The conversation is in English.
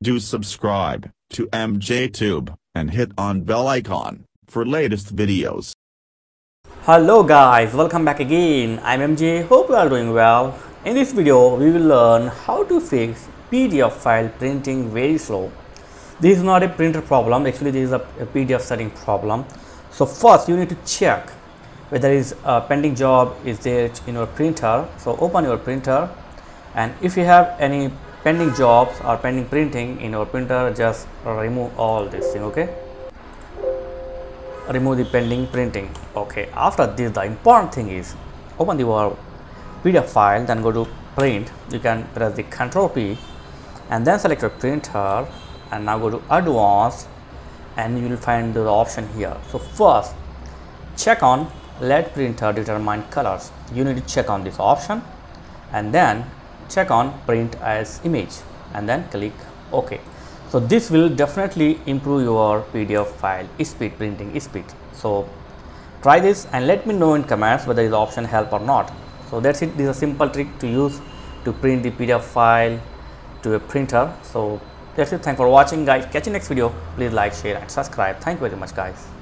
Do subscribe to MJTube and hit on bell icon for latest videos. Hello guys, welcome back again. I'm MJ. Hope you are doing well. In this video, we will learn how to fix PDF file printing very slow. This is not a printer problem. Actually, this is a, a PDF setting problem. So first, you need to check whether is a pending job is there in your printer. So open your printer, and if you have any pending jobs or pending printing in your printer, just remove all this thing. Okay? Remove the pending printing okay? After this the important thing is open the your pdf file then go to print. You can press the control p and then select your printer and now go to advanced and you will find the option here. So first check on let printer determine colors. You need to check on this option and then check on print as image and then click ok. So this will definitely improve your pdf file speed printing speed. So try this and let me know in comments whether this option help or not. So that's it. This is a simple trick to use to print the pdf file to a printer. So that's it. Thanks for watching guys. Catch you next video. Please like share and subscribe. Thank you very much guys